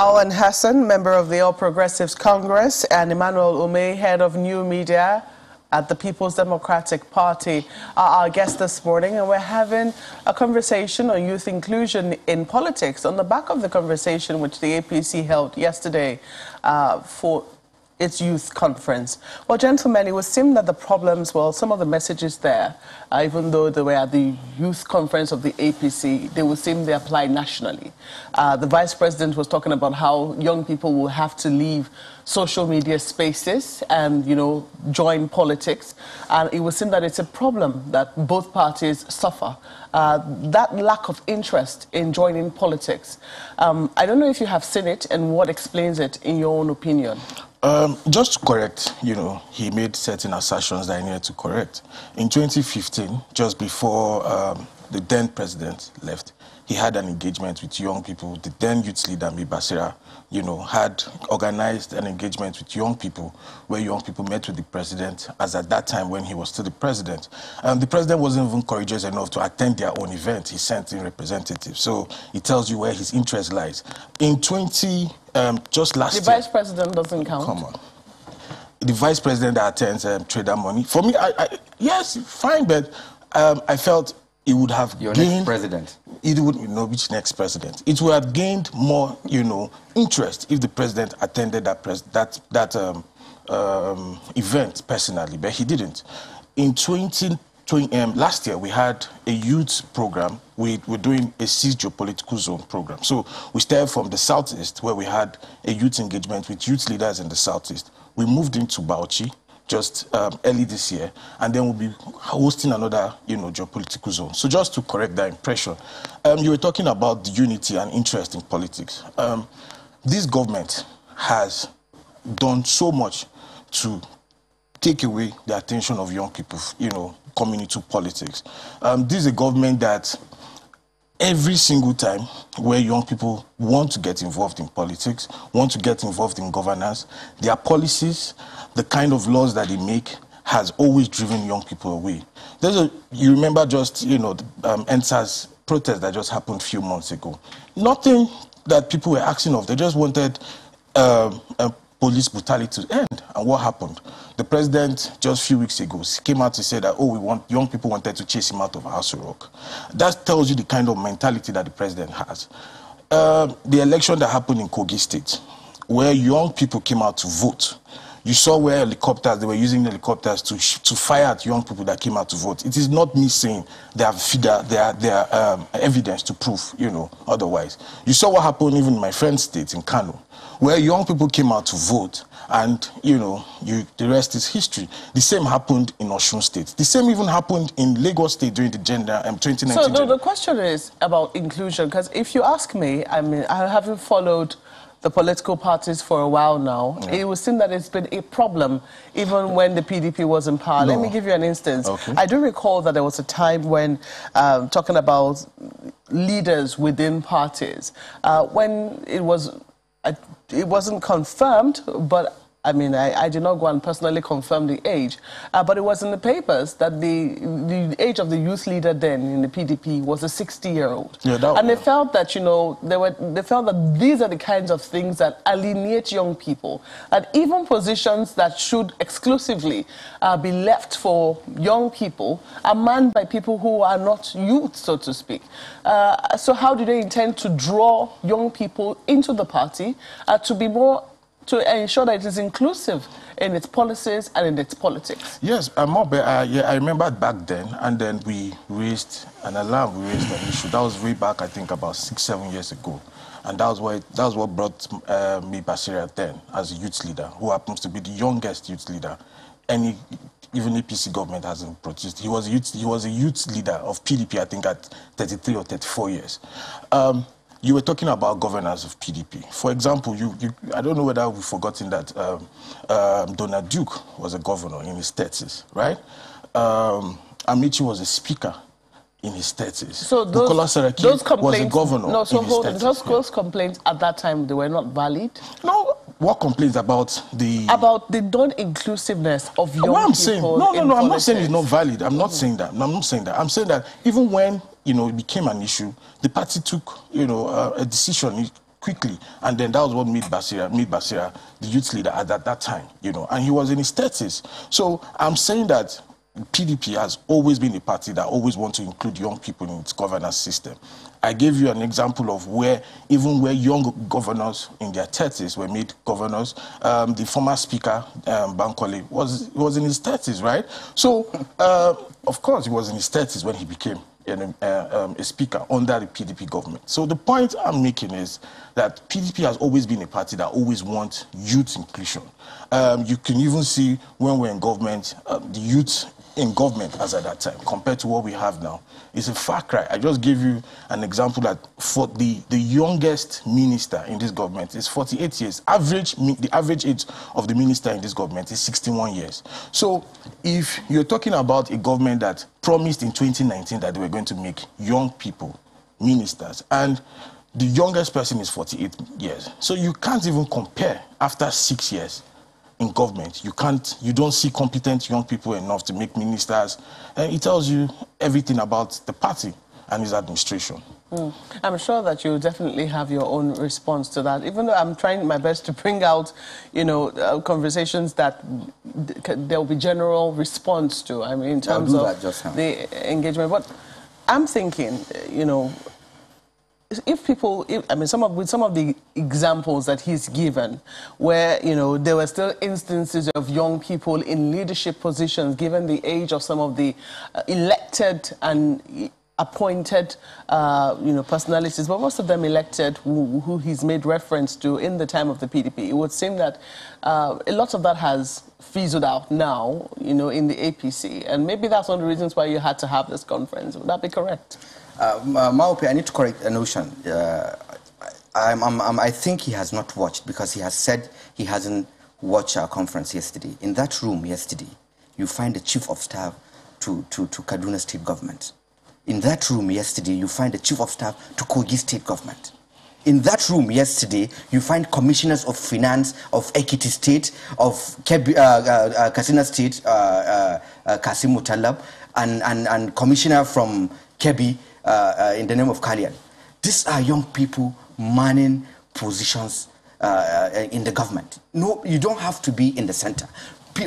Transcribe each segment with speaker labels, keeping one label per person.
Speaker 1: Alwan Hassan, member of the All Progressives Congress, and Emmanuel Umeh, head of new media at the People's Democratic Party, are our guests this morning, and we're having a conversation on youth inclusion in politics on the back of the conversation which the APC held yesterday uh, for its youth conference. Well, gentlemen, it would seem that the problems, well, some of the messages there, uh, even though they were at the youth conference of the APC, they would seem they apply nationally. Uh, the vice president was talking about how young people will have to leave social media spaces and, you know, join politics. And it would seem that it's a problem that both parties suffer. Uh, that lack of interest in joining politics. Um, I don't know if you have seen it and what explains it in your own opinion.
Speaker 2: Um, just to correct, you know, he made certain assertions that I needed to correct. In 2015, just before um, the then president left, he had an engagement with young people. The then youth leader, Maibasira, you know, had organized an engagement with young people where young people met with the president as at that time when he was still the president. Um, the president wasn't even courageous enough to attend their own event. He sent in representatives. So it tells you where his interest lies. In 20, um, just last
Speaker 1: the
Speaker 2: year...
Speaker 1: vice president doesn't count.
Speaker 2: Come on. The vice president that attends um, TraderMoni. For me, I, I, yes, fine, but um, I felt it would have
Speaker 3: Your
Speaker 2: gained
Speaker 3: next president.
Speaker 2: It would you know which next president. It would have gained more you know interest if the president attended that pres that that um, um, event personally, but he didn't. In 20, 20 um, last year, we had a youth program. We were doing a six geopolitical zone program. So we started from the southeast, where we had a youth engagement with youth leaders in the southeast. We moved into Bauchi, just um, early this year, and then we'll be hosting another, you know, geopolitical zone. So just to correct that impression, um, you were talking about the unity and interest in politics. Um, this government has done so much to take away the attention of young people, you know, coming into politics. Um, this is a government that every single time where young people want to get involved in politics, want to get involved in governance, their policies, the kind of laws that they make has always driven young people away. There's a, you remember just, you know, um, EndSARS protest that just happened a few months ago. Nothing that people were asking of. They just wanted um, police brutality to end. And what happened? The president, just a few weeks ago, came out to say that, oh, we want young people wanted to chase him out of Aso Rock. That tells you the kind of mentality that the president has. Uh, the election that happened in Kogi State, where young people came out to vote, you saw where helicopters, they were using helicopters to, to fire at young people that came out to vote. It is not me saying they have their, their um, evidence to prove, you know, otherwise. You saw what happened even in my friend's state, in Kano, where young people came out to vote and, you know, you, the rest is history. The same happened in Osun State. The same even happened in Lagos State during the gender um, 2019.
Speaker 1: So the, the question is about inclusion, because if you ask me, I mean, I haven't followed the political parties for a while now. Yeah. It would seem that it's been a problem even when the PDP was in power. No. Let me give you an instance. Okay. I do recall that there was a time when, um, talking about leaders within parties, uh, when it was, it wasn't confirmed, but I mean, I, I, did not go and personally confirm the age, uh, but it was in the papers that the, the age of the youth leader then in the PDP was a 60-year-old. Yeah, and they felt that, you know, they, were, they felt that these are the kinds of things that alienate young people. And even positions that should exclusively uh, be left for young people are manned by people who are not youth, so to speak. Uh, so how do they intend to draw young people into the party uh, to be more to ensure that it is inclusive in its policies and in its politics.
Speaker 2: Yes, uh, yeah, I remember back then, and then we raised an alarm, we raised an issue. That was way back, I think, about six, seven years ago. And that was what, that was what brought uh, Maibasira then as a youth leader, who happens to be the youngest youth leader any even APC government hasn't produced. He was a youth, he was a youth leader of PDP, I think, at 33 or 34 years. Um, you were talking about governance of PDP. For example, you, you I don't know whether we've forgotten that um, um, Donald Duke was a governor in his 30s, right? Um, Amaechi was a speaker in his 30s.
Speaker 1: So those, those complaints,
Speaker 2: was a governor
Speaker 1: no, so
Speaker 2: in
Speaker 1: hold,
Speaker 2: his 30s.
Speaker 1: Those, those complaints at that time, they were not valid?
Speaker 2: No, what complaints about the
Speaker 1: about the non-inclusiveness of young
Speaker 2: what I'm
Speaker 1: people
Speaker 2: saying, no, no, no. I'm not saying it's not valid. I'm not mm. saying that. I'm not saying that. I'm saying that even when you know it became an issue, the party took you know uh, a decision quickly. And then that was what made Basira, made Basira the youth leader at that, that time, you know, and he was in his 30s. So I'm saying that PDP has always been a party that always wants to include young people in its governance system. I gave you an example of where, even where young governors in their 30s were made governors, um, the former speaker, um, Bankole, was, was in his 30s, right? So, uh, of course, he was in his 30s when he became an, uh, um, a speaker under the PDP government. So the point I'm making is that PDP has always been a party that always wants youth inclusion. Um, you can even see when we're in government, um, the youth in government as at that time compared to what we have now is a far cry. I just gave you an example that for the, the youngest minister in this government is 48 years. Average the average age of the minister in this government is 61 years. So if you're talking about a government that promised in 2019 that they were going to make young people ministers and the youngest person is 48 years. So you can't even compare after six years in government. You can't, you don't see competent young people enough to make ministers. And it tells you everything about the party and its administration.
Speaker 1: Mm. I'm sure that you definitely have your own response to that, even though I'm trying my best to bring out, you know, uh, conversations that there will be general response to. I mean, in terms of the engagement. But I'm thinking, you know, if people, if, I mean, some of with some of the examples that he's given, where you know there were still instances of young people in leadership positions, given the age of some of the uh, elected and appointed, uh, you know, personalities, but most of them elected who, who, he's made reference to in the time of the PDP. It would seem that uh, a lot of that has fizzled out now, you know, in the APC, and maybe that's one of the reasons why you had to have this conference. Would that be correct?
Speaker 3: Uh, I need to correct a notion. Uh, I'm, I'm, i think he has not watched because he has said he hasn't watched our conference yesterday. In that room yesterday, you find the chief of staff to, to, to Kaduna state government. In that room yesterday, you find the chief of staff to Kogi state government. In that room yesterday, you find commissioners of finance of Ekiti State, of Kebbi, uh, uh, uh Katsina State, uh, uh, uh, and, and, and commissioner from Kebbi, uh, uh, in the name of Kalian. These are young people manning positions uh, in the government. No, you don't have to be in the center.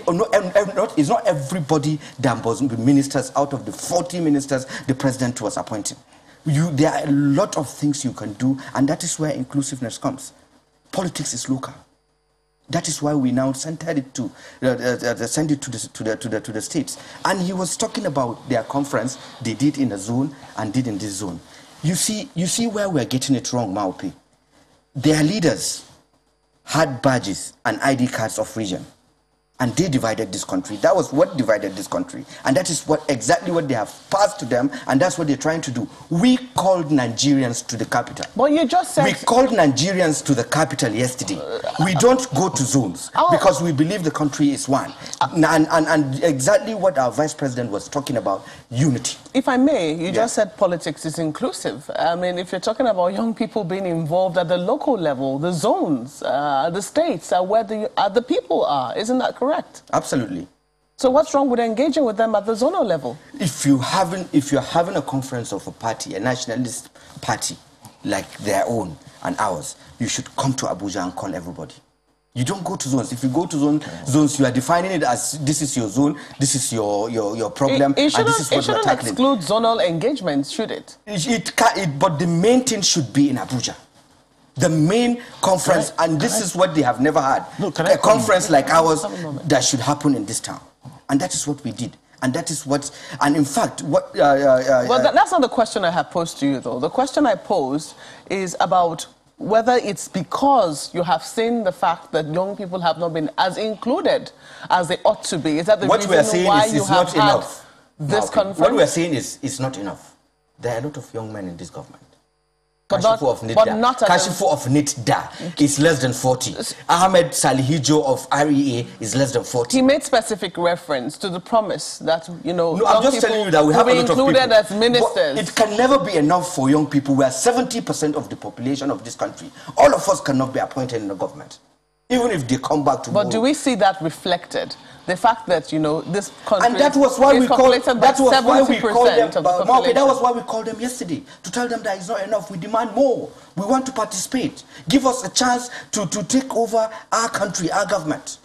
Speaker 3: not, it's not everybody that was ministers out of the 40 ministers the president was appointing. You, there are a lot of things you can do, and that is where inclusiveness comes. Politics is local. That is why we now sent it to uh, uh, send it to the, to, the, to, the, to the states. And he was talking about their conference they did in a zone and did in this zone. You see, you see where we're getting it wrong, Maupe. Their leaders had badges and ID cards of region and they divided this country. That was what divided this country. And that is what exactly what they have passed to them, and that's what they're trying to do. We called Nigerians to the capital.
Speaker 1: But you just said...
Speaker 3: We called Nigerians to the capital yesterday. We don't go to zones oh. because we believe the country is one. And, and, and exactly what our vice president was talking about, unity.
Speaker 1: If I may, you yeah. just said politics is inclusive. I mean, if you're talking about young people being involved at the local level, the zones, uh, the states, uh, where the, uh, the people are, isn't that correct?
Speaker 3: Absolutely.
Speaker 1: So what's wrong with engaging with them at the zonal level?
Speaker 3: If you haven't, if you're having a conference of a party, a nationalist party, like their own and ours, you should come to Abuja and call everybody. You don't go to zones. If you go to zone, zones, you are defining it as this is your zone, this is your, your, your problem,
Speaker 1: it, it
Speaker 3: and this is what we're tackling.
Speaker 1: it shouldn't exclude zonal engagements, should it?
Speaker 3: It, it, it, But the main thing should be in Abuja. The main conference, I, and this is what they have never had, no, a conference like ours that should happen in this town. And that is what we did. And that is what, and in fact, what... Uh, uh,
Speaker 1: uh, well, that, that's not the question I have posed to you, though. The question I posed is about whether it's because you have seen the fact that young people have not been as included as they ought to be. Is that the
Speaker 3: what
Speaker 1: reason why
Speaker 3: is,
Speaker 1: you have had enough.
Speaker 3: this
Speaker 1: now, conference?
Speaker 3: What we are saying is it's not enough. There are a lot of young men in this government.
Speaker 1: But not, of NITDA. But not
Speaker 3: Kashifu of NITDA is less than 40. Ahmed Salihijo of REA is less than 40.
Speaker 1: He made specific reference to the promise that, you know,
Speaker 3: no, I'm just telling you that we have a lot
Speaker 1: included
Speaker 3: of people.
Speaker 1: as ministers.
Speaker 3: But it can never be enough for young people. We are 70% of the population of this country. All of us cannot be appointed in the government. Even if they come back tomorrow.
Speaker 1: But do we see that reflected? The fact that you know this country
Speaker 3: and that was why
Speaker 1: is
Speaker 3: we called that was why we called them
Speaker 1: the
Speaker 3: uh, Maupe, that was why we called them yesterday to tell them that it's not enough we demand more. We want to participate. Give us a chance to, to take over our country our government.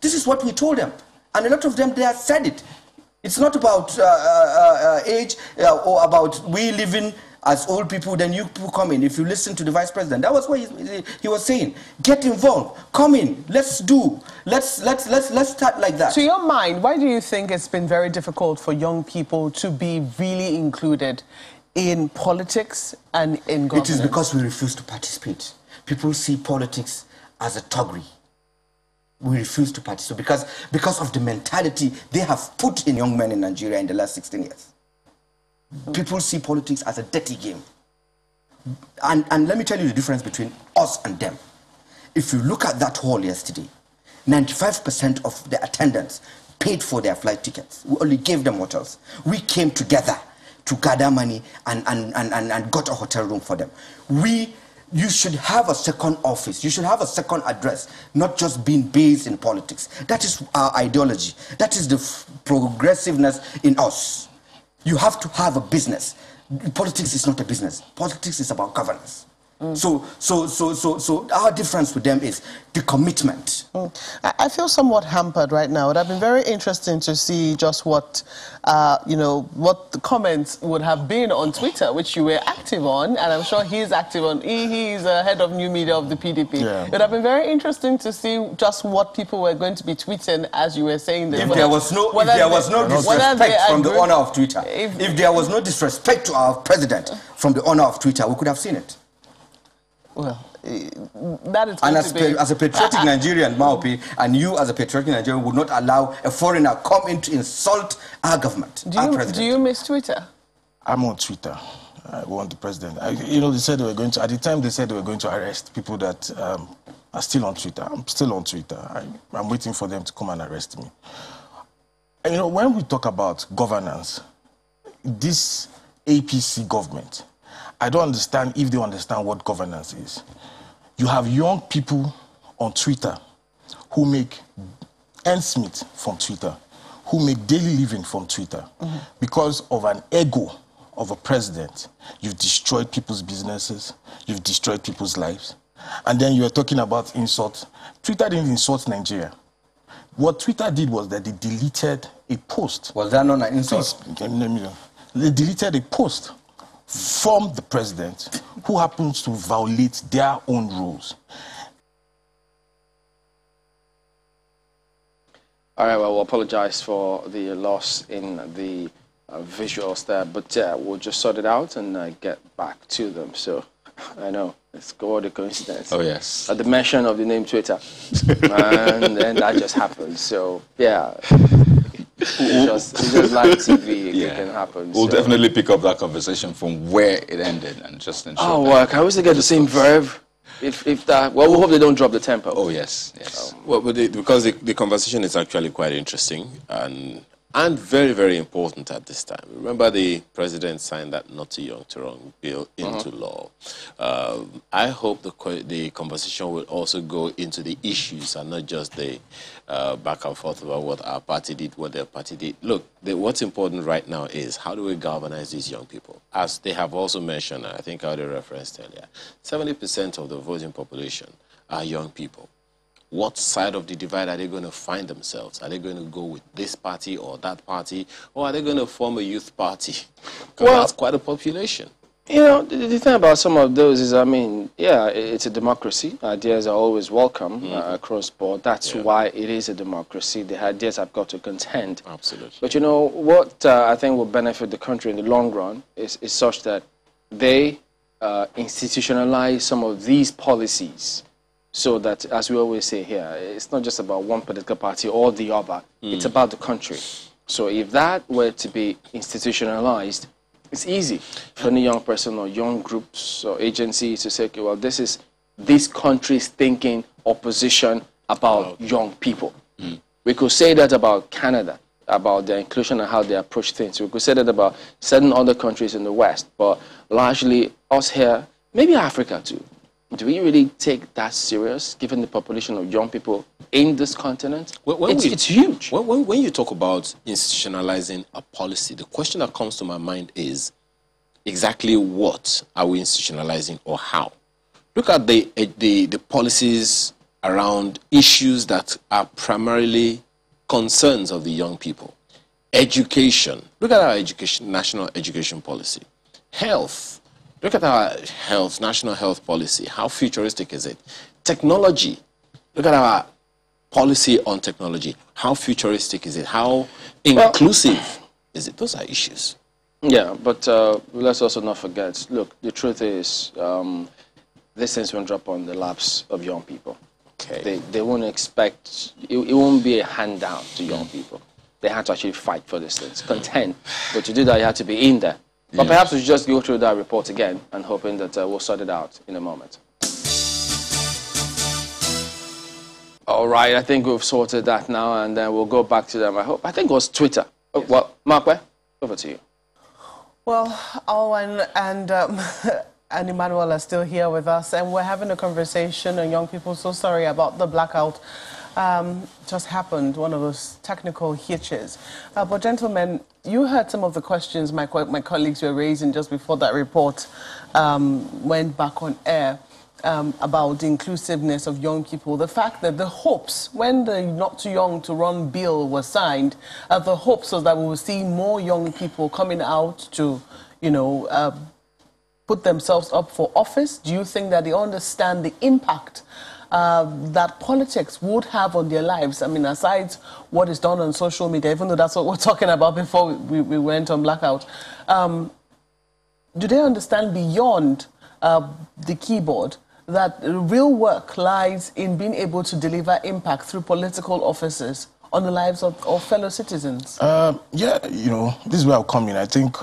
Speaker 3: This is what we told them. And a lot of them they have said it. It's not about uh, uh, uh, age uh, or about we living as old people, then you people come in. If you listen to the vice president, that was what he, he was saying. Get involved, come in, let's do, let's let's let's let's start like that.
Speaker 1: To your mind, why do you think it's been very difficult for young people to be really included in politics and in government?
Speaker 3: It is because we refuse to participate. People see politics as a toggery. We refuse to participate because, because of the mentality they have put in young men in Nigeria in the last 16 years. People see politics as a dirty game. And, and let me tell you the difference between us and them. If you look at that hall yesterday, 95% of the attendants paid for their flight tickets. We only gave them hotels. We came together to gather money and, and, and, and, and got a hotel room for them. We, you should have a second office. You should have a second address, not just being based in politics. That is our ideology. That is the progressiveness in us. You have to have a business. Politics is not a business. Politics is about governance. So, so, so, so, so our difference with them is the commitment.
Speaker 1: I I feel somewhat hampered right now. It would have been very interesting to see just what, uh, you know, what the comments would have been on Twitter, which you were active on, and I'm sure he's active on. He, he's uh, head of new media of the PDP.
Speaker 2: Yeah.
Speaker 1: It would have been very interesting to see just what people were going to be tweeting as you were saying this.
Speaker 3: If
Speaker 1: Whether-
Speaker 3: there was no, if there was no disrespect from the owner of Twitter,
Speaker 1: If-
Speaker 3: if, there was no disrespect to our president from the owner of Twitter, we could have seen it.
Speaker 1: Well, eh, that is
Speaker 3: And as,
Speaker 1: to be...
Speaker 3: as a patriotic
Speaker 1: I- I-
Speaker 3: Nigerian, Maupe, and you as a patriotic Nigerian would not allow a foreigner come in to insult our government,
Speaker 1: do
Speaker 3: our
Speaker 1: you,
Speaker 3: president.
Speaker 1: do you miss Twitter?
Speaker 2: I'm on Twitter. I want the president. I, you know, they said they were going to. At the time, they said they were going to arrest people that um, are still on Twitter. I'm still on Twitter. I, I'm waiting for them to come and arrest me. And, you know, when we talk about governance, this APC government, I don't understand if they understand what governance is. You have young people on Twitter who make ends meet from Twitter, who make daily living from Twitter. Because of an ego of a president, you've destroyed people's businesses, you've destroyed people's lives. And then you are talking about insult. Twitter didn't insult Nigeria. What Twitter did was that they deleted a post.
Speaker 3: was that not an insult?
Speaker 2: Please, let me- let me- They deleted a post from the president who happens to violate their own rules.
Speaker 4: All right, well, we'll apologize for the loss in the uh, visuals there, but uh, we'll just sort it out and uh, get back to them. So I know it's what a coincidence.
Speaker 5: Oh, yes.
Speaker 4: At the mention of the name Twitter, and then that just happened. So yeah, it's just, it's just live TV. It can happen.
Speaker 5: We'll
Speaker 4: so.
Speaker 5: definitely pick up that conversation from where it ended and just ensure.
Speaker 4: Oh,
Speaker 5: that-
Speaker 4: well, can we still get the same verve? If, if that, well, we hope they don't drop the tempo.
Speaker 5: Oh, yes, yes.
Speaker 6: Well, but the, because the, the conversation is actually quite interesting and and very very important at this time. Remember, the president signed that "Not Too Young to Run" bill into law. Um, I hope the the conversation will also go into the issues and not just the uh, back and forth about what our party did, what their party did. Look, the, what's important right now is how do we galvanize these young people? As they have also mentioned, I think I already referenced earlier, seventy percent of the voting population are young people what side of the divide are they going to find themselves? Are they going to go with this party or that party? Or are they going to form a youth party?
Speaker 4: Well-
Speaker 6: that's quite a population.
Speaker 4: You know, the, the thing about some of those is, I mean, yeah, it's a democracy. Ideas are always welcome uh, across board. That's why it is a democracy. The ideas have got to contend.
Speaker 6: Absolutely.
Speaker 4: But you know, what uh, I think will benefit the country in the long run is, is such that they uh, institutionalize some of these policies so that, as we always say here, it's not just about one political party or the other, hmm. it's about the country. So if that were to be institutionalized, it's easy for any young person or young groups or agencies to say, okay, well, this is this country's thinking opposition about young people. Hmm. We could say that about Canada, about their inclusion and how they approach things. We could say that about certain other countries in the West, but largely us here, maybe Africa too. Do we really take that serious, given the population of young people in this continent?
Speaker 6: When, when
Speaker 4: it's,
Speaker 6: we-
Speaker 4: it's huge.
Speaker 6: When, when, when you talk about institutionalizing a policy, the question that comes to my mind is exactly what are we institutionalizing or how? Look at the, eh, the, the policies around issues that are primarily concerns of the young people. Education. Look at our education, national education policy. Health. Look at our health, national health policy. How futuristic is it? Technology. Look at our policy on technology. How futuristic is it? How inclusive is it? Those are issues.
Speaker 4: Yeah, but uh, let's also not forget. Look, the truth is, um, these things won't drop on the laps of young people.
Speaker 6: Okay.
Speaker 4: They they won't expect. It, it won't be a handout to young people. They have to actually fight for these things, contend. But to do that, you have to be in there. But perhaps we should just go through that report again and hoping that uh, we'll sort it out in a moment. All right, I think we've sorted that now, and then we'll go back to them. I hope. I think it was Twitter. Oh, well, Mark, where? over to you.
Speaker 1: Well, Owen and um, and Emmanuel are still here with us, and we're having a conversation. And young people, so sorry about the blackout. Um, just happened, one of those technical hitches. Uh, but gentlemen, you heard some of the questions my co- my colleagues were raising just before that report um, went back on air. Um, about the inclusiveness of young people, the fact that the hopes, when the Not Too Young to Run bill was signed, uh, the hopes was that we would see more young people coming out to, you know, uh, put themselves up for office? Do you think that they understand the impact uh, that politics would have on their lives? I mean, aside what is done on social media, even though that's what we're talking about before we, we went on blackout, um, do they understand beyond uh, the keyboard that real work lies in being able to deliver impact through political offices on the lives of, of fellow citizens?
Speaker 2: Uh, yeah, you know, this is where I'll come in. I think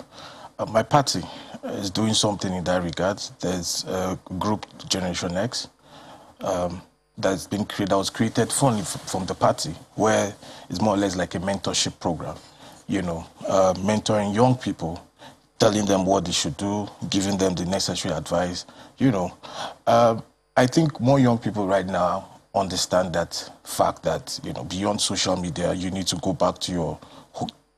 Speaker 2: uh, my party is doing something in that regard. There's a group, Generation X, um, that's been created, that was created fully from the party, where it's more or less like a mentorship program. You know, uh, mentoring young people, telling them what they should do, giving them the necessary advice. You know, uh, I think more young people right now understand that fact that you know beyond social media, you need to go back to your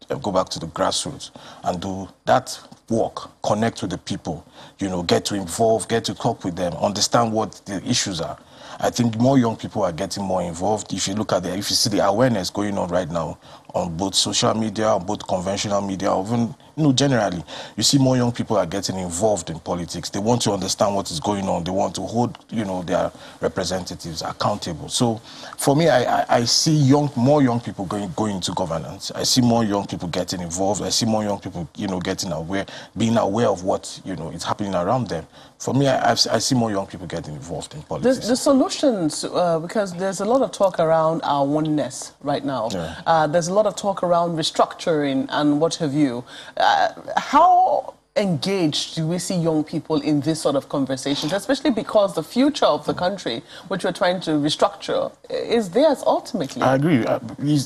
Speaker 2: uh, go back to the grassroots and do that work, connect with the people, you know, get to involve, get to talk with them, understand what the issues are. I think more young people are getting more involved. If you look at the, if you see the awareness going on right now on both social media, on both conventional media, even, you know, generally, you see more young people are getting involved in politics. They want to understand what is going on. They want to hold, you know, their representatives accountable. So, for me, I, I, I see young, more young people going going into governance. I see more young people getting involved. I see more young people, you know, getting aware, being aware of what, you know, is happening around them. For me, I, I've- see more young people getting involved in
Speaker 1: The,
Speaker 2: politics.
Speaker 1: the solutions, uh, because there's a lot of talk around our oneness right now.
Speaker 2: Yeah.
Speaker 1: Uh, there's a lot of talk around restructuring and what have you. Uh, how engaged do we see young people in this sort of conversations, especially because the future of the country, which we're trying to restructure, is theirs ultimately?
Speaker 2: I agree. Uh,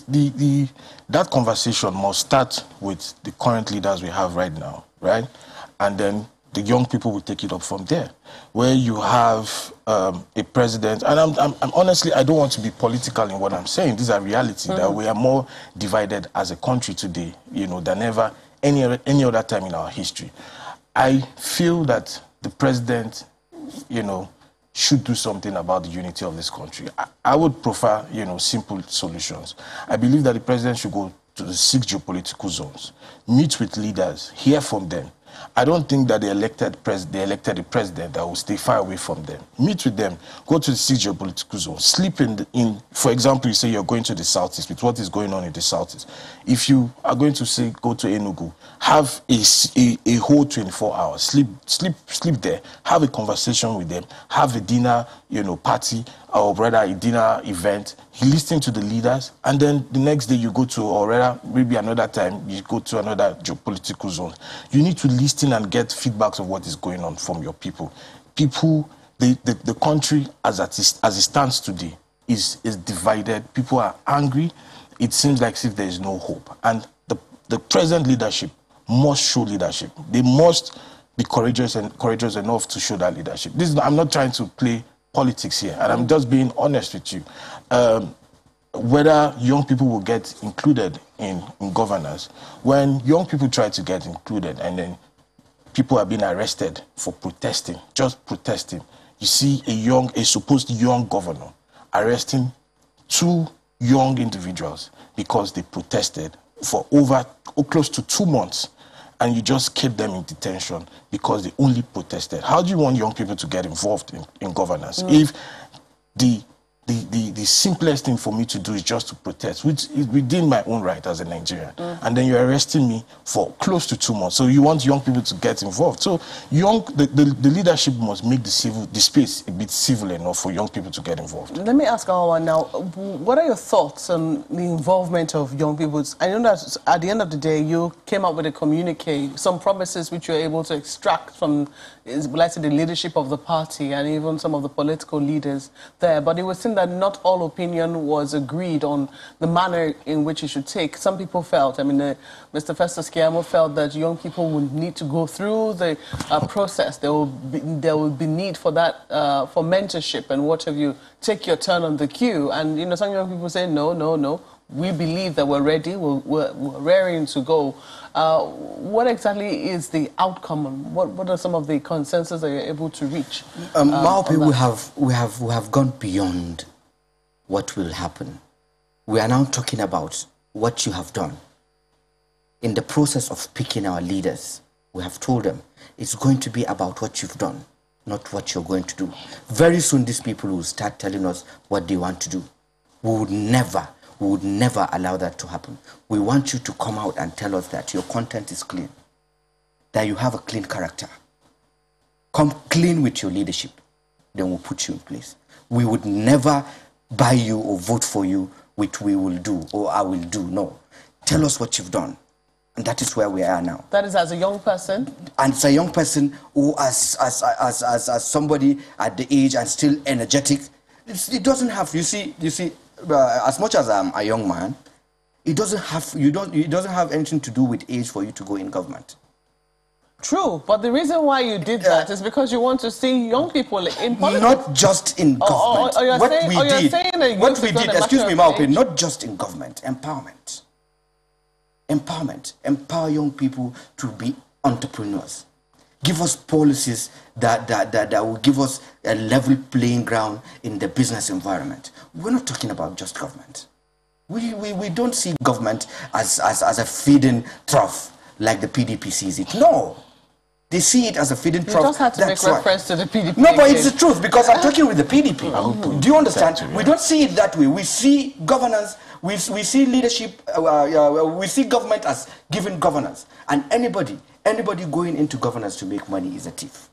Speaker 2: the, the, that conversation must start with the current leaders we have right now, right? And then the young people will take it up from there. Where you have um, a president, and I'm, I'm, I'm honestly, I don't want to be political in what I'm saying. These are reality that we are more divided as a country today, you know, than ever any other, any other time in our history. I feel that the president, you know, should do something about the unity of this country. I, I would prefer, you know, simple solutions. I believe that the president should go to the six geopolitical zones, meet with leaders, hear from them. I don't think that the elected pres- they elected a president that will stay far away from them. Meet with them, go to the six geopolitical zone, sleep in, the, in. For example, you say you're going to the southeast with what is going on in the southeast. If you are going to say go to Enugu, have a whole 24 hours, sleep, sleep, sleep there, have a conversation with them, have a dinner, you know, party, or rather a dinner event. Listen to the leaders, and then the next day you go to, or rather maybe another time you go to another geopolitical zone. You need to listen and get feedbacks of what is going on from your people. People, the, the, the country as it, is, as it stands today is, is divided. People are angry. It seems like if there is no hope. And the, the present leadership must show leadership. They must be courageous and courageous enough to show that leadership. This I'm not trying to play politics here, and I'm just being honest with you. Um, whether young people will get included in, in governance, when young people try to get included and then people are being arrested for protesting, just protesting, you see a young, a supposed young governor arresting two young individuals because they protested for over close to two months and you just keep them in detention because they only protested. How do you want young people to get involved in, in governance mm. if the the, the, the simplest thing for me to do is just to protest, which is within my own right as a Nigerian. Mm. And then you're arresting me for close to two months. So you want young people to get involved. So young, the, the, the leadership must make the civil, the space a bit civil enough for young people to get involved.
Speaker 1: Let me ask Awa now, what are your thoughts on the involvement of young people? I know that at the end of the day, you came up with a communique, some promises which you were able to extract from, let's say, the leadership of the party and even some of the political leaders there. But it was that not all opinion was agreed on the manner in which it should take. Some people felt, I mean, uh, Mr. Festus Keyamo felt that young people would need to go through the uh, process. There will be, there will be need for that, uh, for mentorship and what have you, take your turn on the queue. And, you know, some young people say, no, no, no. We believe that we're ready, we're, we're, we're raring to go. Uh, what exactly is the outcome? What, what are some of the consensus that you're able to reach?
Speaker 3: Um, um, we have, we, have, we have gone beyond what will happen. We are now talking about what you have done. In the process of picking our leaders, we have told them it's going to be about what you've done, not what you're going to do. Very soon, these people will start telling us what they want to do. We would never, we would never allow that to happen. We want you to come out and tell us that your content is clean, that you have a clean character. Come clean with your leadership, then we'll put you in place. We would never buy you or vote for you, which we will do or I will do. No. Tell us what you've done. And that is where we are now.
Speaker 1: That is as a young person?
Speaker 3: And as a young person who, as, as, as, as, as somebody at the age and still energetic, it doesn't have, you see, you see, uh, as much as I'm a young man, it doesn't have, you don't, it doesn't have anything to do with age for you to go in government.
Speaker 1: True, but the reason why you did that is because you want to see young people in politics.
Speaker 3: Not just in government. Or, or, or what saying, we did, what we did, excuse me, Maupe, not just in government, empowerment. Empowerment. Empower young people to be entrepreneurs. Give us policies that, that, that, that will give us a level playing ground in the business environment. We're not talking about just government. We, we, we don't see government as, as, as a feeding trough like the PDP sees it. No. They see it as a feeding trough.
Speaker 1: You just had to That's make why. reference to the PDP.
Speaker 3: No, but it's the truth because I'm talking with the PDP. Mm. Do you understand? We don't see it that way. We see governance, we, we see leadership, uh, uh, we see government as giving governance. And anybody, anybody going into governance to make money is a thief.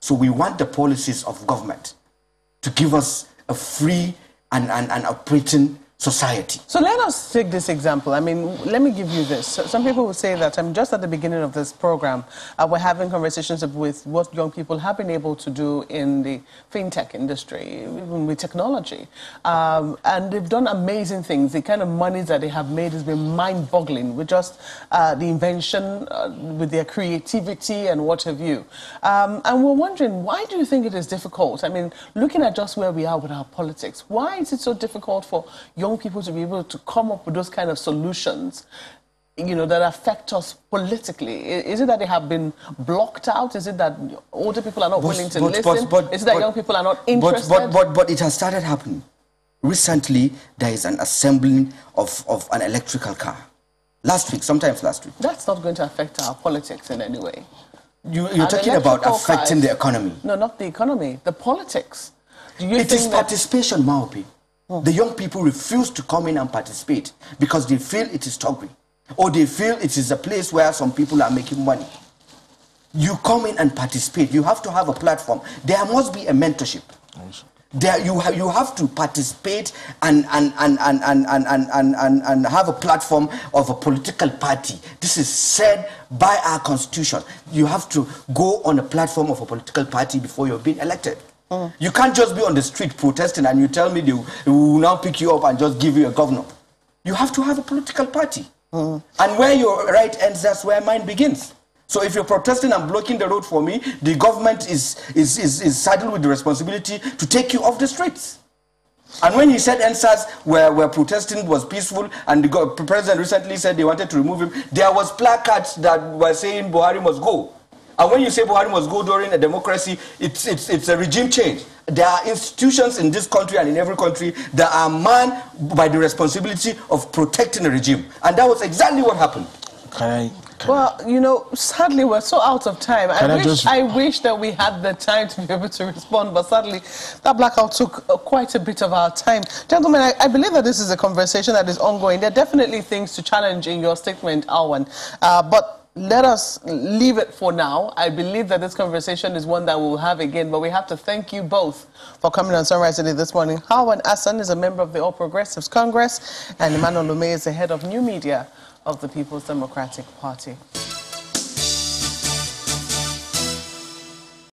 Speaker 3: So we want the policies of government to give us a free and, and, and operating society.
Speaker 1: So let us take this example. I mean, let me give you this. Some people will say that I'm just at the beginning of this program. Uh, we're having conversations with what young people have been able to do in the fintech industry, even with technology. Um, and they've done amazing things. The kind of money that they have made has been mind-boggling with just uh, the invention, uh, with their creativity and what have you. Um, and we're wondering, why do you think it is difficult? I mean, looking at just where we are with our politics, why is it so difficult for young young people to be able to come up with those kind of solutions you know, that affect us politically? Is it that they have been blocked out? Is it that older people are not but, willing to but, listen? But, Is it that young people are not interested?
Speaker 3: But, but, but, it has started happening. Recently, there is an assembling of, of an electrical car. Last week, sometimes last week.
Speaker 1: That's not going to affect our politics in any way.
Speaker 3: You, are talking about affecting cars, the economy.
Speaker 1: No, not the economy, the politics.
Speaker 3: Do you it is participation, Maupe. Oh. The young people refuse to come in and participate because they feel it is toggling or they feel it is a place where some people are making money. You come in and participate. You have to have a platform. There must be a mentorship. There you, ha- you have to participate and, and, and, and, and, and, and, and, and have a platform of a political party. This is said by our constitution. You have to go on a platform of a political party before you're being elected. Mm. You can't just be on the street protesting and you tell me they will now pick you up and just give you a governor. You have to have a political party. Mm. And where your right ends, that's where mine begins. So if you're protesting and blocking the road for me, the government is, is, is, is saddled with the responsibility to take you off the streets. And when he said EndSARS were, were protesting was peaceful, and the president recently said they wanted to remove him, there was placards that were saying Buhari must go. And when you say Buhari must go during a democracy, it's, it's, it's a regime change. There are institutions in this country and in every country that are manned by the responsibility of protecting the regime. And that was exactly what happened.
Speaker 2: Can I? Can
Speaker 1: Well, you know, sadly, we're so out of time.
Speaker 2: Can I
Speaker 1: I wish,
Speaker 2: just-
Speaker 1: I wish that we had the time to be able to respond, but sadly, that blackout took uh, quite a bit of our time. Gentlemen, I, I believe that this is a conversation that is ongoing. There are definitely things to challenge in your statement, Alwan. Uh, but let us leave it for now. I believe that this conversation is one that we'll have again, but we have to thank you both for coming on Sunrise Today this morning. Alwan Hassan is a member of the All Progressives Congress, and Emmanuel Umeh is the head of new media of the People's Democratic Party.